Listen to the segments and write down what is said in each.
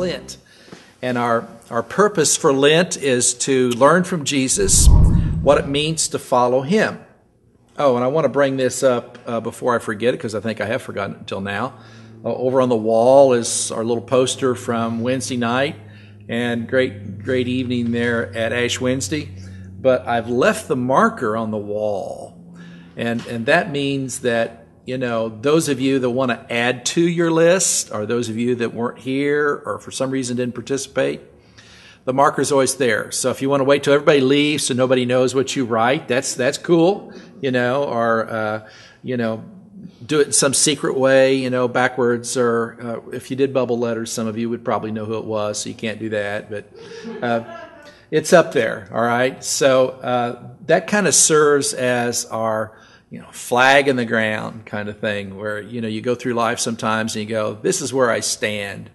Lent. And our, our purpose for Lent is to learn from Jesus what it means to follow him. Oh, and I want to bring this up uh, before I forget it because I think I have forgotten until now. Uh, over on the wall is our little poster from Wednesday night, and great, great evening there at Ash Wednesday. But I've left the marker on the wall, and and that means that you know those of you that want to add to your list, or those of you that weren't here or for some reason didn't participate, the marker's always there. So if you want to wait till everybody leaves so nobody knows what you write, that's that's cool, you know, or uh, you know, do it in some secret way, you know, backwards. Or uh, if you did bubble letters, some of you would probably know who it was, so you can't do that. But uh, it's up there, all right. So uh, that kind of serves as our you know, flag in the ground kind of thing, where you know you go through life sometimes and you go, "This is where I stand."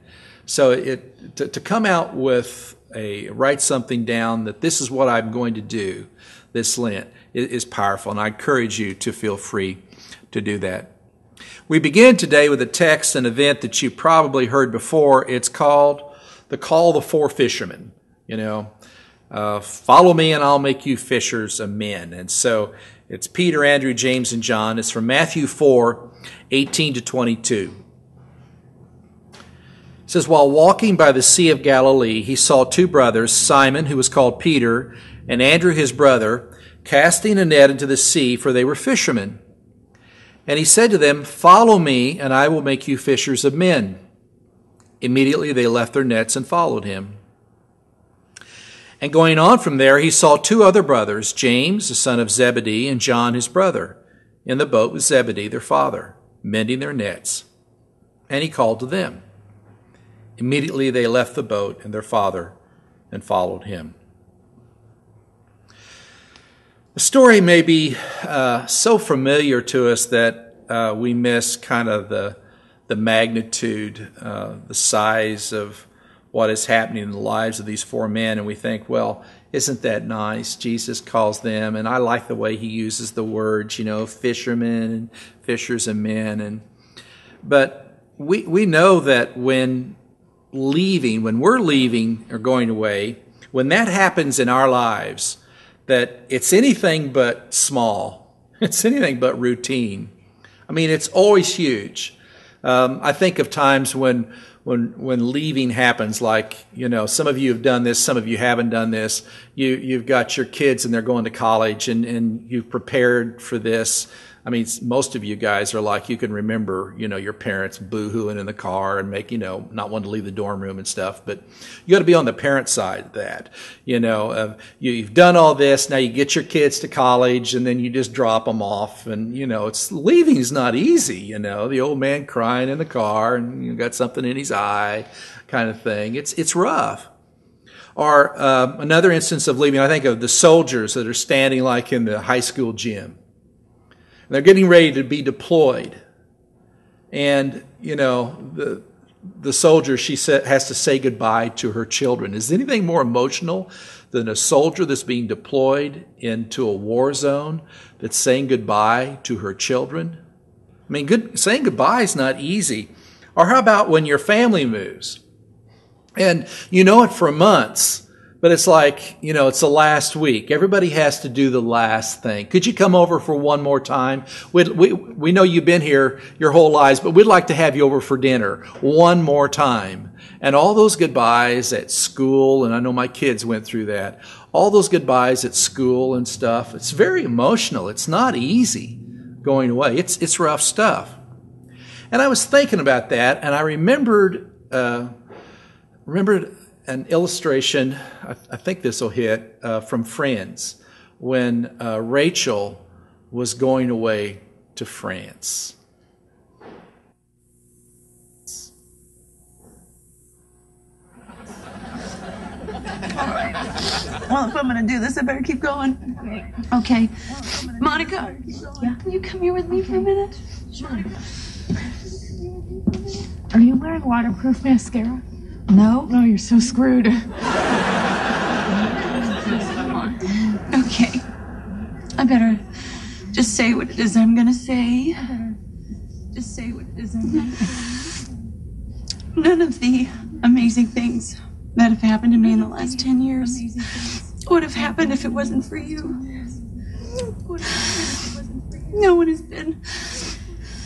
So it to, to come out with a write something down that this is what I'm going to do this Lent is powerful, and I encourage you to feel free to do that. We begin today with a text, an event that you probably heard before. It's called the Call the Four Fishermen. You know, uh, follow me and I'll make you fishers of men. And so it's Peter, Andrew, James, and John. It's from Matthew 4 18 to 22. It says, While walking by the Sea of Galilee, he saw two brothers, Simon, who was called Peter, and Andrew his brother, casting a net into the sea, for they were fishermen. And he said to them, Follow me, and I will make you fishers of men. Immediately they left their nets and followed him. And going on from there, he saw two other brothers, James, the son of Zebedee, and John his brother, in the boat with Zebedee, their father, mending their nets. And he called to them. Immediately they left the boat and their father and followed him. The story may be uh, so familiar to us that uh, we miss kind of the, the magnitude, uh, the size of what is happening in the lives of these four men, and we think, well, isn't that nice? Jesus calls them, and I like the way he uses the words, you know, fishermen and fishers and men, and but we we know that when leaving, when we're leaving or going away, when that happens in our lives, that it's anything but small. It's anything but routine. I mean, it's always huge. Um, I think of times when when when leaving happens, like you know, some of you have done this, some of you haven't done this. You you've got your kids and they're going to college, and and you've prepared for this. I mean, most of you guys are like, you can remember, you know, your parents boo-hooing in the car and make, you know, not wanting to leave the dorm room and stuff. But you got to be on the parent side of that. You know, uh, you, have done all this. Now you get your kids to college and then you just drop them off. And, you know, it's leaving is not easy. You know, the old man crying in the car and you got something in his eye kind of thing. It's, it's rough. Or uh, another instance of leaving, I think of the soldiers that are standing like in the high school gym they're getting ready to be deployed. And, you know, the, the soldier, she said, has to say goodbye to her children. Is anything more emotional than a soldier that's being deployed into a war zone that's saying goodbye to her children? I mean, good, saying goodbye is not easy. Or how about when your family moves? And you know it for months but it's like, you know, it's the last week. Everybody has to do the last thing. Could you come over for one more time? we we, we know you've been here your whole lives, but we'd like to have you over for dinner one more time. And all those goodbyes at school, and I know my kids went through that, all those goodbyes at school and stuff, it's very emotional. It's not easy going away. It's, it's rough stuff. And I was thinking about that, and I remembered, uh, remembered an illustration, I, I think this will hit, uh, from Friends when uh, Rachel was going away to France. Well, if I'm going to do this, I better keep going. Okay. Monica, yeah. can you come here with me for a minute? Sure. Are you wearing waterproof mascara? No? No, you're so screwed. okay. I better just say what it is I'm gonna say. Just say what it is I'm gonna say. None of the amazing things that have happened to me in the last 10 years would have happened if it wasn't for you. No one has been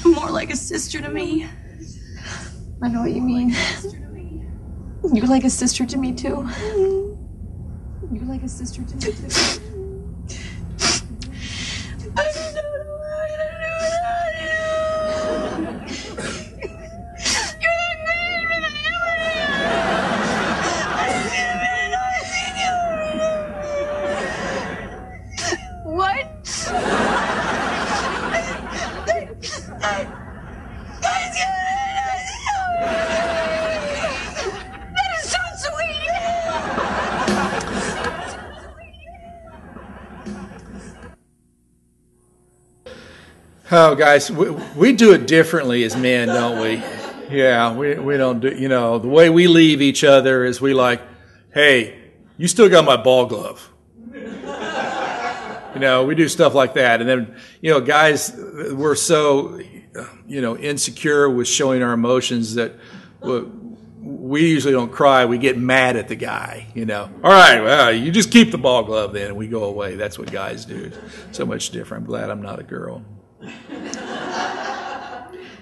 more like a sister to me. I know what you mean. You're like a sister to me too. Mm-hmm. You're like a sister to me too. Guys, we, we do it differently as men, don't we? Yeah, we, we don't do, you know, the way we leave each other is we like, hey, you still got my ball glove. You know, we do stuff like that. And then, you know, guys, we're so, you know, insecure with showing our emotions that we- usually don't cry. We get mad at the guy, you know. All right, well, you just keep the ball glove then and we go away. That's what guys do. So much different. I'm glad I'm not a girl.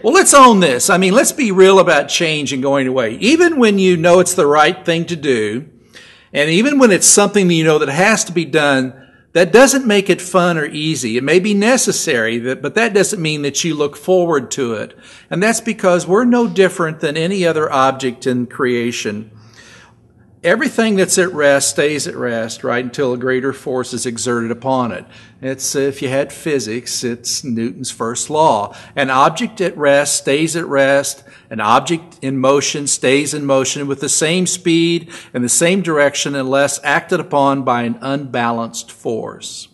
Well, let's own this. I mean, let's be real about change and going away. Even when you know it's the right thing to do, and even when it's something that you know that has to be done, that doesn't make it fun or easy. It may be necessary, but that doesn't mean that you look forward to it. And that's because we're no different than any other object in creation. Everything that's at rest stays at rest, right, until a greater force is exerted upon it. It's, uh, if you had physics, it's Newton's first law. An object at rest stays at rest. An object in motion stays in motion with the same speed and the same direction unless acted upon by an unbalanced force.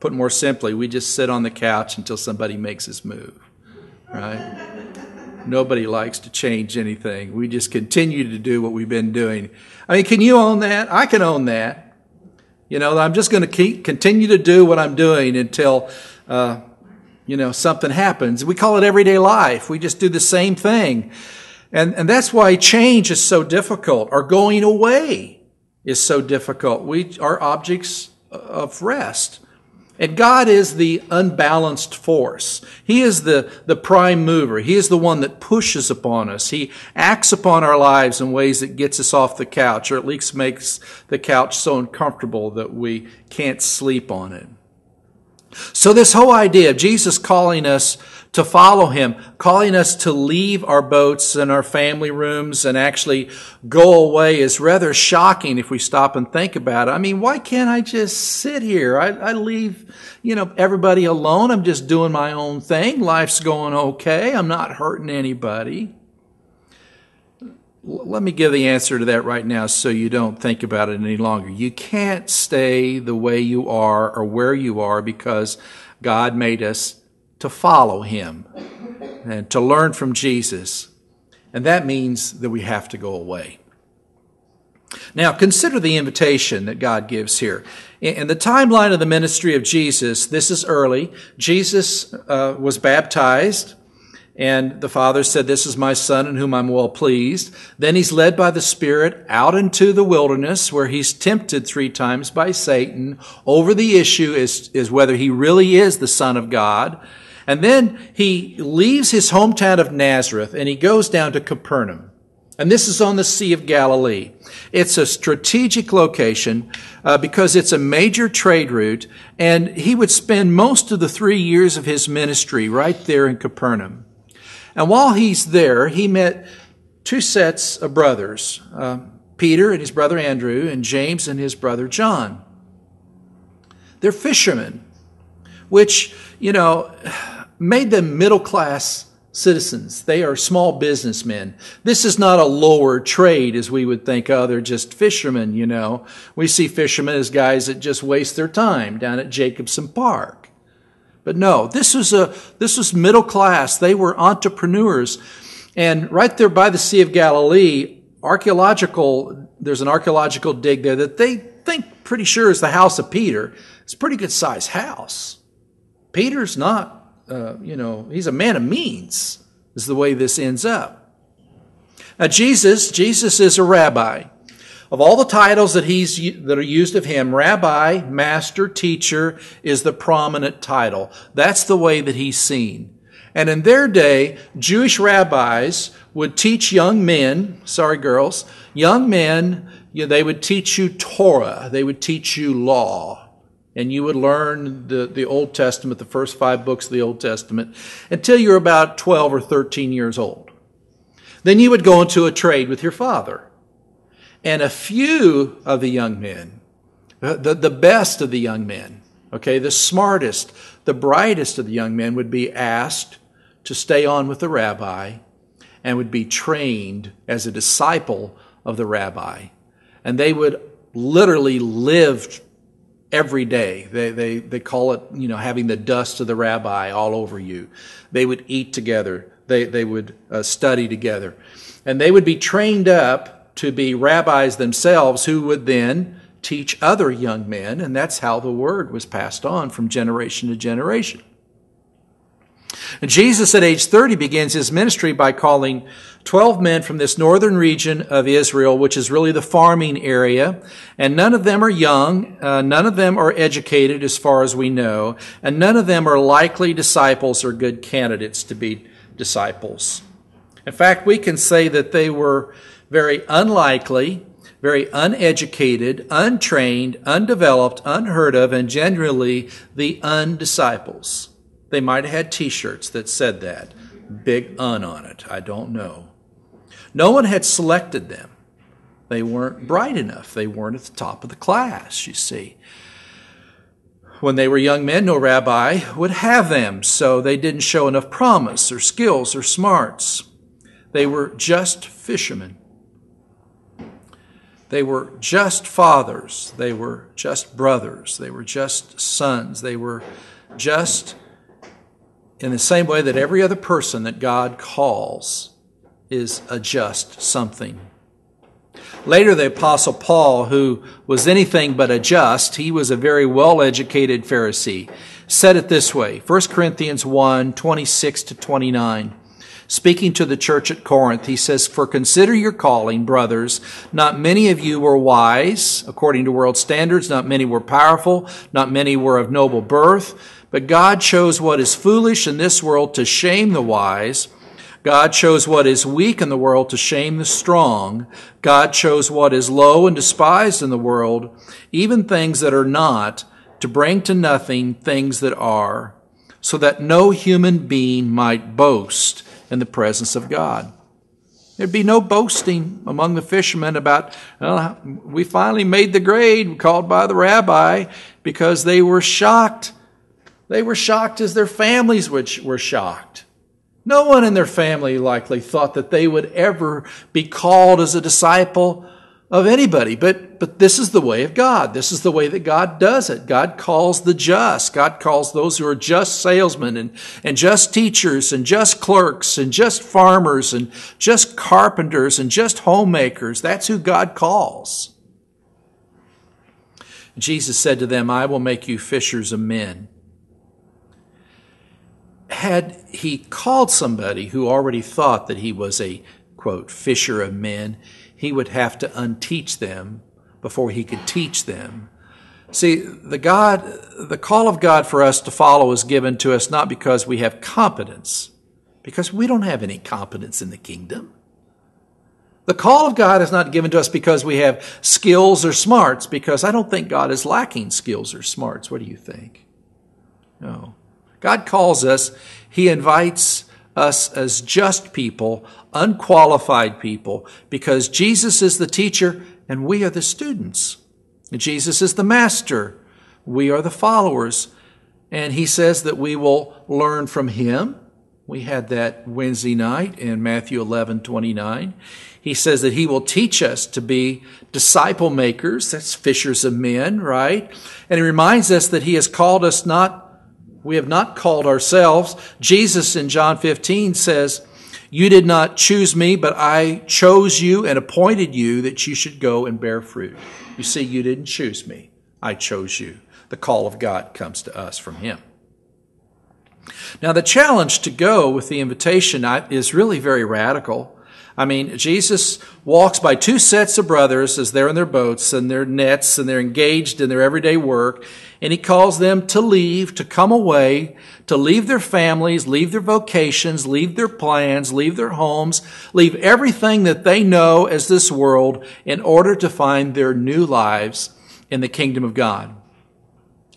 Put more simply, we just sit on the couch until somebody makes us move, right? Nobody likes to change anything. We just continue to do what we've been doing. I mean, can you own that? I can own that. You know, I'm just going to keep continue to do what I'm doing until, uh, you know, something happens. We call it everyday life. We just do the same thing, and and that's why change is so difficult. Or going away is so difficult. We are objects of rest. And God is the unbalanced force. He is the, the prime mover. He is the one that pushes upon us. He acts upon our lives in ways that gets us off the couch, or at least makes the couch so uncomfortable that we can't sleep on it. So this whole idea of Jesus calling us to follow him, calling us to leave our boats and our family rooms and actually go away is rather shocking if we stop and think about it. I mean, why can't I just sit here? I, I leave, you know, everybody alone. I'm just doing my own thing. Life's going okay. I'm not hurting anybody. Let me give the answer to that right now so you don't think about it any longer. You can't stay the way you are or where you are because God made us to follow Him and to learn from Jesus. And that means that we have to go away. Now, consider the invitation that God gives here. In the timeline of the ministry of Jesus, this is early. Jesus uh, was baptized. And the Father said, This is my Son in whom I'm well pleased. Then he's led by the Spirit out into the wilderness where he's tempted three times by Satan over the issue is, is whether he really is the Son of God. And then he leaves his hometown of Nazareth and he goes down to Capernaum. And this is on the Sea of Galilee. It's a strategic location uh, because it's a major trade route, and he would spend most of the three years of his ministry right there in Capernaum. And while he's there, he met two sets of brothers uh, Peter and his brother Andrew, and James and his brother John. They're fishermen, which, you know, made them middle class citizens. They are small businessmen. This is not a lower trade as we would think, oh, they're just fishermen, you know. We see fishermen as guys that just waste their time down at Jacobson Park. But no, this was a this was middle class. They were entrepreneurs. And right there by the Sea of Galilee, archaeological there's an archaeological dig there that they think pretty sure is the house of Peter. It's a pretty good sized house. Peter's not uh, you know, he's a man of means, is the way this ends up. Now, Jesus, Jesus is a rabbi. Of all the titles that he's that are used of him, rabbi, master, teacher is the prominent title. That's the way that he's seen. And in their day, Jewish rabbis would teach young men, sorry girls, young men, you know, they would teach you Torah, they would teach you law. And you would learn the, the Old Testament, the first five books of the Old Testament, until you were about 12 or 13 years old. Then you would go into a trade with your father. And a few of the young men, the, the best of the young men, okay, the smartest, the brightest of the young men would be asked to stay on with the rabbi and would be trained as a disciple of the rabbi. And they would literally live every day. They, they, they call it, you know, having the dust of the rabbi all over you. They would eat together. They, they would uh, study together. And they would be trained up to be rabbis themselves who would then teach other young men, and that's how the word was passed on from generation to generation. And Jesus at age 30 begins his ministry by calling 12 men from this northern region of Israel, which is really the farming area. And none of them are young. Uh, none of them are educated as far as we know. And none of them are likely disciples or good candidates to be disciples. In fact, we can say that they were very unlikely, very uneducated, untrained, undeveloped, unheard of, and generally the undisciples. They might have had t shirts that said that. Big un on it. I don't know. No one had selected them. They weren't bright enough. They weren't at the top of the class, you see. When they were young men, no rabbi would have them, so they didn't show enough promise or skills or smarts. They were just fishermen. They were just fathers. They were just brothers. They were just sons. They were just in the same way that every other person that God calls is a just something. Later, the Apostle Paul, who was anything but a just, he was a very well educated Pharisee, said it this way 1 Corinthians 1 26 to 29 speaking to the church at Corinth, he says, For consider your calling, brothers. Not many of you were wise, according to world standards. Not many were powerful. Not many were of noble birth. But God chose what is foolish in this world to shame the wise. God chose what is weak in the world to shame the strong. God chose what is low and despised in the world, even things that are not, to bring to nothing things that are, so that no human being might boast in the presence of God. There'd be no boasting among the fishermen about, well, we finally made the grade called by the rabbi because they were shocked. They were shocked as their families which were shocked. No one in their family likely thought that they would ever be called as a disciple of anybody. But, but this is the way of God. This is the way that God does it. God calls the just. God calls those who are just salesmen and, and just teachers and just clerks and just farmers and just carpenters and just homemakers. That's who God calls. Jesus said to them, I will make you fishers of men. Had he called somebody who already thought that he was a, quote, fisher of men, he would have to unteach them before he could teach them. See, the God, the call of God for us to follow is given to us not because we have competence, because we don't have any competence in the kingdom. The call of God is not given to us because we have skills or smarts, because I don't think God is lacking skills or smarts. What do you think? No. God calls us, He invites us as just people, unqualified people, because Jesus is the teacher and we are the students. Jesus is the master. We are the followers. And he says that we will learn from him. We had that Wednesday night in Matthew 11, 29. He says that he will teach us to be disciple makers. That's fishers of men, right? And he reminds us that he has called us not we have not called ourselves. Jesus in John 15 says, You did not choose me, but I chose you and appointed you that you should go and bear fruit. You see, you didn't choose me. I chose you. The call of God comes to us from Him. Now, the challenge to go with the invitation is really very radical. I mean, Jesus walks by two sets of brothers as they're in their boats and their nets and they're engaged in their everyday work. And he calls them to leave, to come away, to leave their families, leave their vocations, leave their plans, leave their homes, leave everything that they know as this world in order to find their new lives in the kingdom of God.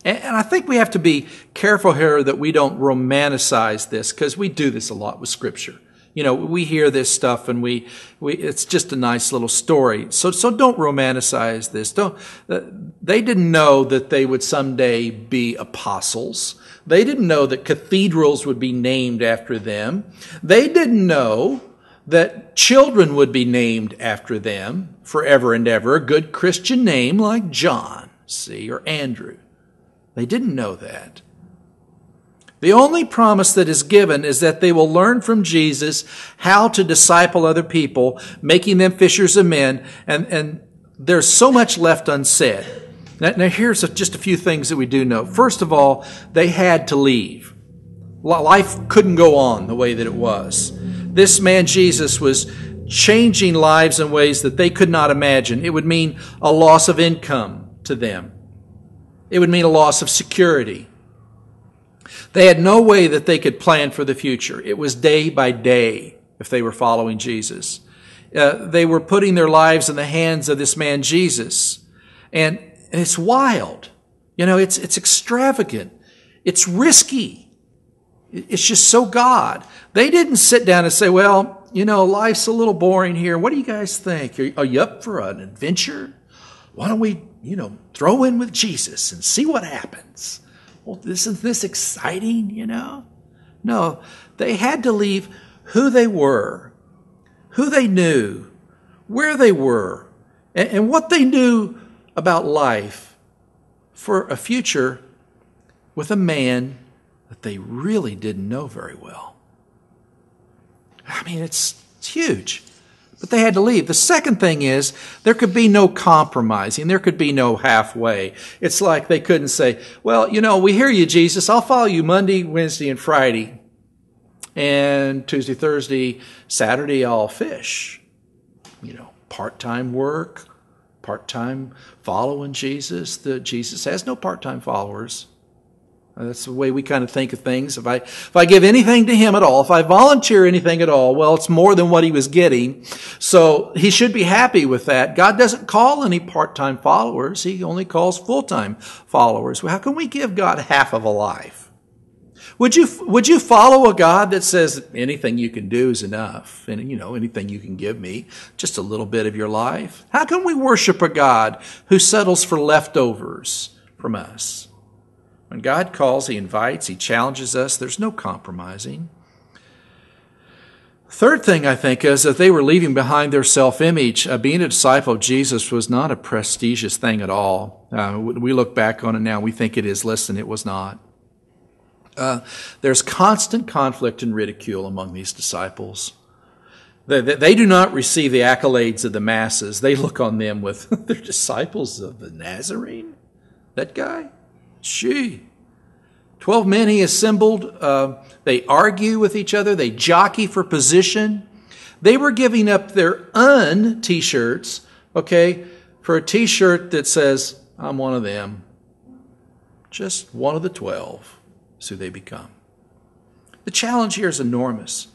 And I think we have to be careful here that we don't romanticize this because we do this a lot with scripture. You know, we hear this stuff and we, we, it's just a nice little story. So, so don't romanticize this. Don't, uh, they didn't know that they would someday be apostles. They didn't know that cathedrals would be named after them. They didn't know that children would be named after them forever and ever. A good Christian name like John, see, or Andrew. They didn't know that. The only promise that is given is that they will learn from Jesus how to disciple other people, making them fishers of men, and, and there's so much left unsaid. Now, now here's a, just a few things that we do know. First of all, they had to leave. Life couldn't go on the way that it was. This man Jesus was changing lives in ways that they could not imagine. It would mean a loss of income to them. It would mean a loss of security. They had no way that they could plan for the future. It was day by day if they were following Jesus. Uh, they were putting their lives in the hands of this man Jesus. And, and it's wild. You know, it's, it's extravagant. It's risky. It's just so God. They didn't sit down and say, well, you know, life's a little boring here. What do you guys think? Are, are you up for an adventure? Why don't we, you know, throw in with Jesus and see what happens? Well, isn't this exciting, you know? No, they had to leave who they were, who they knew, where they were, and, and what they knew about life for a future with a man that they really didn't know very well. I mean, it's, it's huge. But they had to leave. The second thing is there could be no compromising. There could be no halfway. It's like they couldn't say, well, you know, we hear you, Jesus. I'll follow you Monday, Wednesday, and Friday. And Tuesday, Thursday, Saturday, I'll fish. You know, part-time work, part-time following Jesus. The, Jesus has no part-time followers. That's the way we kind of think of things. If I, if I give anything to him at all, if I volunteer anything at all, well, it's more than what he was getting. So he should be happy with that. God doesn't call any part-time followers. He only calls full-time followers. Well, how can we give God half of a life? Would you, would you follow a God that says anything you can do is enough? And, you know, anything you can give me, just a little bit of your life? How can we worship a God who settles for leftovers from us? When God calls, He invites, He challenges us. There's no compromising. Third thing I think is that they were leaving behind their self image. Uh, being a disciple of Jesus was not a prestigious thing at all. Uh, we look back on it now, we think it is. Listen, it was not. Uh, there's constant conflict and ridicule among these disciples. They, they, they, do not receive the accolades of the masses. They look on them with, they're disciples of the Nazarene? That guy? She. Twelve men he assembled. Uh, they argue with each other. They jockey for position. They were giving up their un t shirts, okay, for a t shirt that says, I'm one of them. Just one of the twelve is who they become. The challenge here is enormous.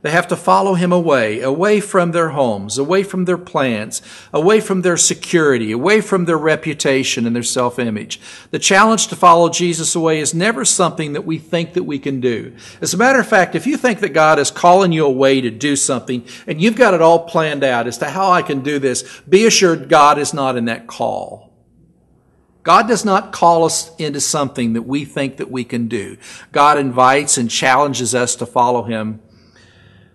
They have to follow him away, away from their homes, away from their plans, away from their security, away from their reputation and their self-image. The challenge to follow Jesus away is never something that we think that we can do. As a matter of fact, if you think that God is calling you away to do something and you've got it all planned out as to how I can do this, be assured God is not in that call. God does not call us into something that we think that we can do. God invites and challenges us to follow him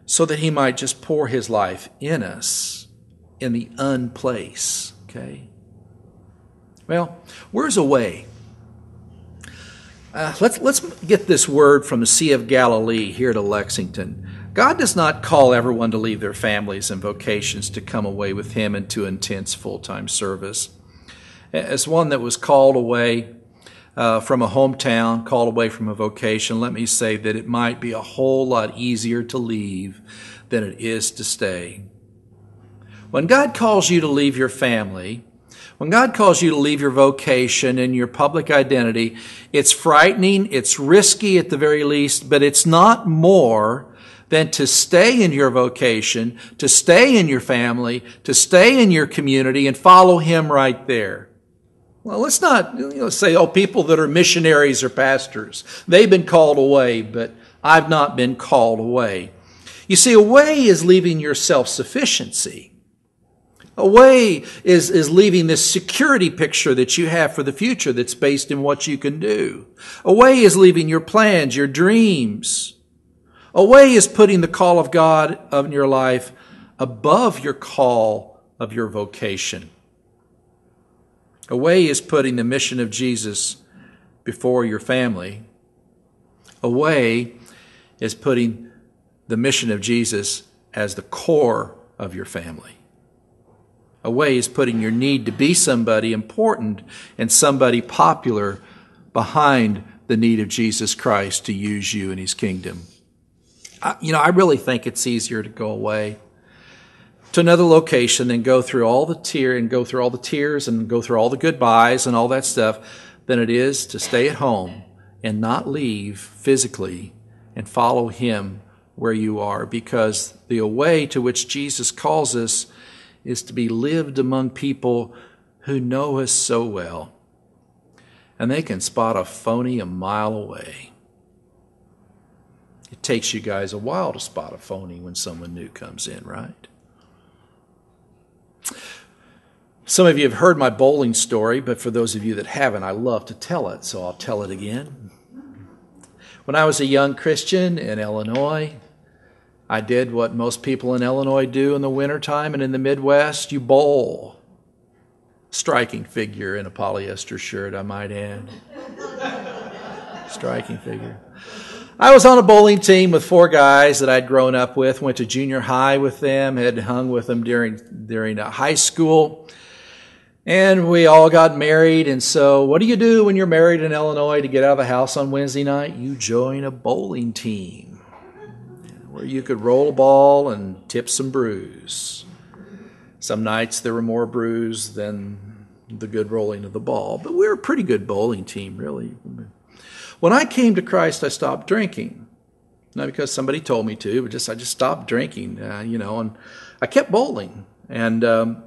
so that he might just pour his life in us in the unplace. Okay? Well, where's a way? Uh, let's, let's get this word from the Sea of Galilee here to Lexington. God does not call everyone to leave their families and vocations to come away with Him into intense full time service. As one that was called away, uh, from a hometown, called away from a vocation, let me say that it might be a whole lot easier to leave than it is to stay. When God calls you to leave your family, when God calls you to leave your vocation and your public identity, it's frightening, it's risky at the very least, but it's not more than to stay in your vocation, to stay in your family, to stay in your community and follow Him right there. Well, let's not you know, say, oh, people that are missionaries or pastors, they've been called away, but I've not been called away. You see, away is leaving your self sufficiency. Away is, is leaving this security picture that you have for the future that's based in what you can do. Away is leaving your plans, your dreams. Away is putting the call of God of your life above your call of your vocation. Away is putting the mission of Jesus before your family. Away is putting the mission of Jesus as the core of your family. Away is putting your need to be somebody important and somebody popular behind the need of Jesus Christ to use you in his kingdom. I, you know, I really think it's easier to go away to another location and go through all the tear and go through all the tears and go through all the goodbyes and all that stuff than it is to stay at home and not leave physically and follow him where you are because the way to which Jesus calls us is to be lived among people who know us so well. And they can spot a phony a mile away. It takes you guys a while to spot a phony when someone new comes in, right? Some of you have heard my bowling story, but for those of you that haven't, I love to tell it, so I'll tell it again. When I was a young Christian in Illinois, I did what most people in Illinois do in the wintertime and in the Midwest you bowl. Striking figure in a polyester shirt, I might add. Striking figure. I was on a bowling team with four guys that I'd grown up with, went to junior high with them, had hung with them during, during uh, high school. And we all got married. And so, what do you do when you're married in Illinois to get out of the house on Wednesday night? You join a bowling team where you could roll a ball and tip some brews. Some nights there were more brews than the good rolling of the ball, but we were a pretty good bowling team, really. When I came to Christ, I stopped drinking. Not because somebody told me to, but just I just stopped drinking, uh, you know, and I kept bowling. And um,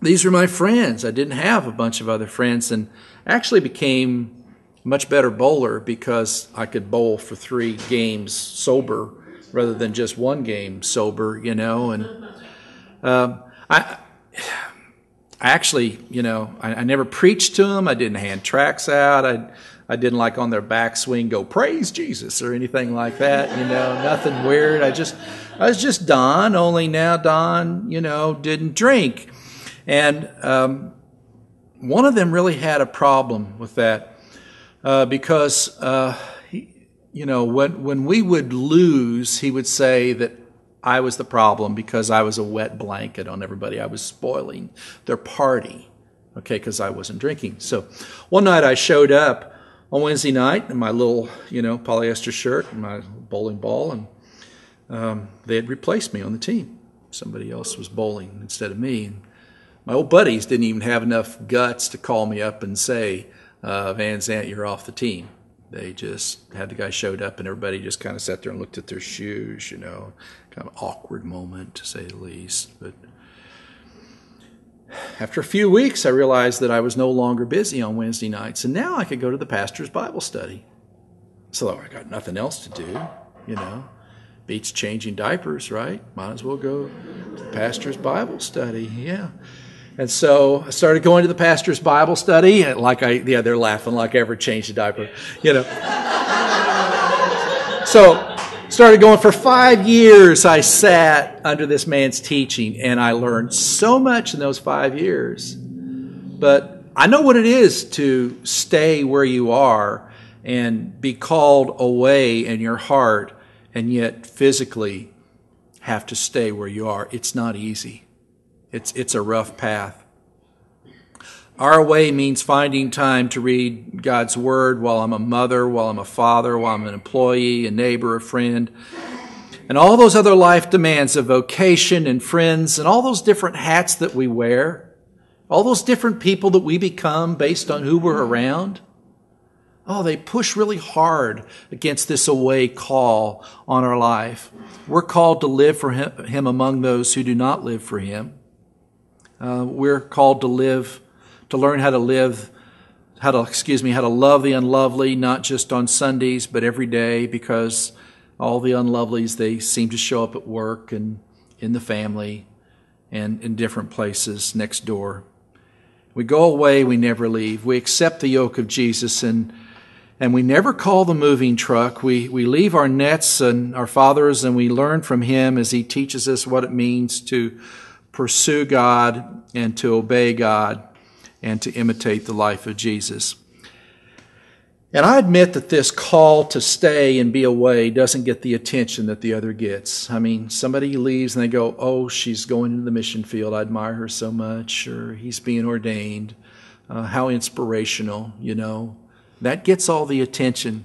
these were my friends. I didn't have a bunch of other friends, and actually became much better bowler because I could bowl for three games sober rather than just one game sober, you know. And um, I, I actually, you know, I, I, never preached to them. I didn't hand tracts out. I, I didn't like on their backswing go praise Jesus or anything like that. You know, nothing weird. I just, I was just Don. Only now Don, you know, didn't drink, and um, one of them really had a problem with that uh, because. Uh, you know, when, when we would lose, he would say that I was the problem because I was a wet blanket on everybody. I was spoiling their party, okay, because I wasn't drinking. So one night I showed up on Wednesday night in my little, you know, polyester shirt and my bowling ball, and um, they had replaced me on the team. Somebody else was bowling instead of me. And my old buddies didn't even have enough guts to call me up and say, uh, Van Zant, you're off the team. They just had the guy showed up and everybody just kind of sat there and looked at their shoes, you know, kind of awkward moment to say the least. But after a few weeks, I realized that I was no longer busy on Wednesday nights, and now I could go to the pastor's Bible study. So I got nothing else to do, you know. Beats changing diapers, right? Might as well go to the pastor's Bible study. Yeah. And so I started going to the pastor's Bible study. And Like I, yeah, they're laughing like I ever changed a diaper, you know. so started going for five years. I sat under this man's teaching and I learned so much in those five years. But I know what it is to stay where you are and be called away in your heart and yet physically have to stay where you are. It's not easy. It's, it's a rough path. Our way means finding time to read God's Word while I'm a mother, while I'm a father, while I'm an employee, a neighbor, a friend, and all those other life demands of vocation and friends and all those different hats that we wear, all those different people that we become based on who we're around. Oh, they push really hard against this away call on our life. We're called to live for him, him among those who do not live for Him. Uh, we're called to live to learn how to live, how to, excuse me, how to love the unlovely, not just on Sundays, but every day, because all the unlovelies, they seem to show up at work and in the family and in different places next door. We go away, we never leave. We accept the yoke of Jesus and and we never call the moving truck. We, we leave our nets and our fathers and we learn from him as he teaches us what it means to pursue God and to obey God and to imitate the life of Jesus. And I admit that this call to stay and be away doesn't get the attention that the other gets. I mean, somebody leaves and they go, Oh, she's going into the mission field. I admire her so much. Or he's being ordained. Uh, how inspirational, you know. That gets all the attention.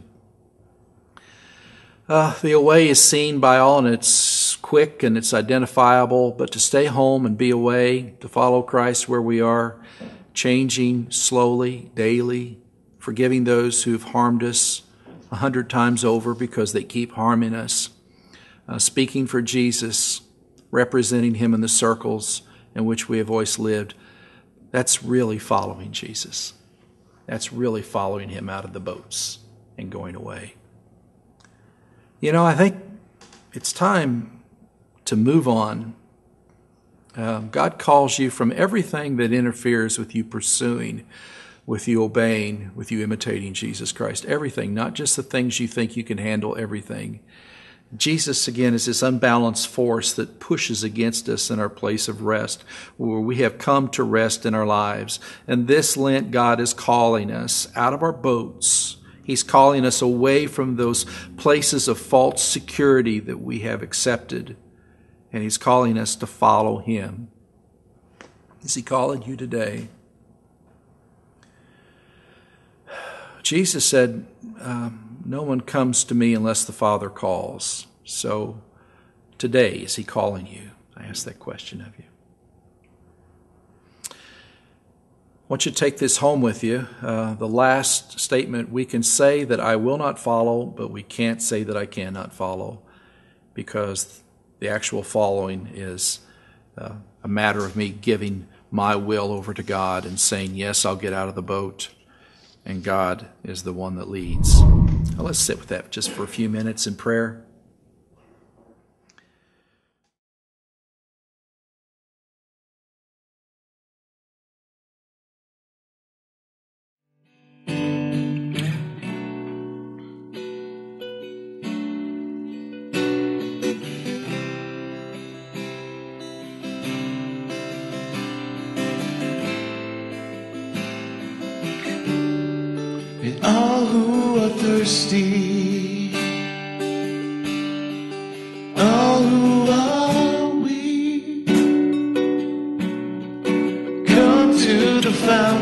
Uh, the away is seen by all and it's quick and it's identifiable, but to stay home and be away, to follow Christ where we are, changing slowly, daily, forgiving those who've harmed us a hundred times over because they keep harming us, uh, speaking for Jesus, representing Him in the circles in which we have always lived. That's really following Jesus. That's really following Him out of the boats and going away. You know, I think it's time to move on um, God calls you from everything that interferes with you pursuing, with you obeying, with you imitating Jesus Christ. Everything, not just the things you think you can handle, everything. Jesus, again, is this unbalanced force that pushes against us in our place of rest, where we have come to rest in our lives. And this Lent, God is calling us out of our boats. He's calling us away from those places of false security that we have accepted and He's calling us to follow Him. Is He calling you today? Jesus said, um, No one comes to me unless the Father calls. So today, is He calling you? I ask that question of you. I want you to take this home with you. Uh, the last statement we can say that I will not follow, but we can't say that I cannot follow because the actual following is uh, a matter of me giving my will over to God and saying, Yes, I'll get out of the boat. And God is the one that leads. Now let's sit with that just for a few minutes in prayer.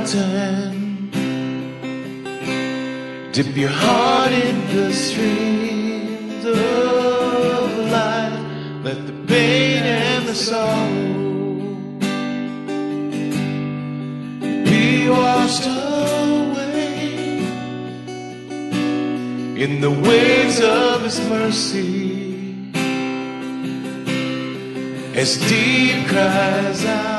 Dip your heart in the streams of life. Let the pain and the sorrow be washed away. in the waves of His mercy. As deep cries out.